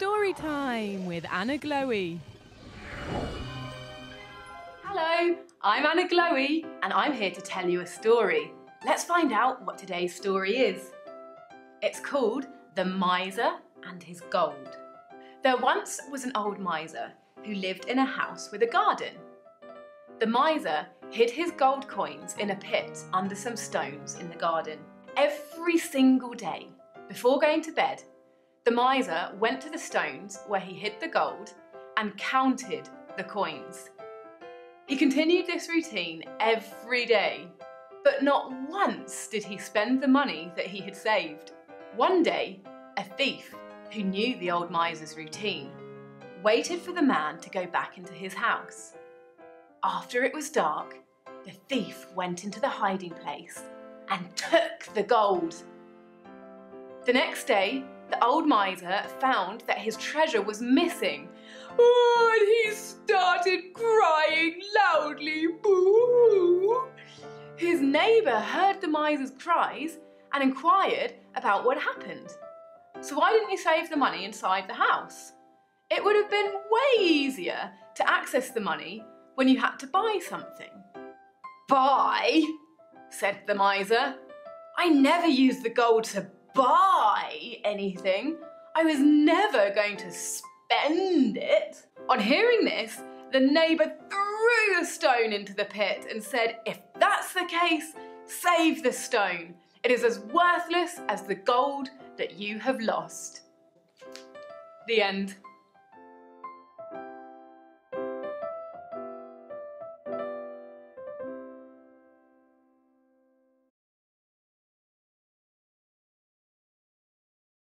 story time with Anna Glowie. Hello, I'm Anna Glowie, and I'm here to tell you a story. Let's find out what today's story is. It's called The Miser and His Gold. There once was an old miser who lived in a house with a garden. The miser hid his gold coins in a pit under some stones in the garden. Every single day, before going to bed, the miser went to the stones where he hid the gold and counted the coins. He continued this routine every day, but not once did he spend the money that he had saved. One day, a thief who knew the old miser's routine waited for the man to go back into his house. After it was dark, the thief went into the hiding place and took the gold. The next day, the old miser found that his treasure was missing. Oh, and he started crying loudly. Boo! His neighbour heard the miser's cries and inquired about what happened. So why didn't you save the money inside the house? It would have been way easier to access the money when you had to buy something. Buy? said the miser. I never used the gold to buy anything. I was never going to spend it. On hearing this, the neighbour threw the stone into the pit and said, If that's the case, save the stone. It is as worthless as the gold that you have lost. The end.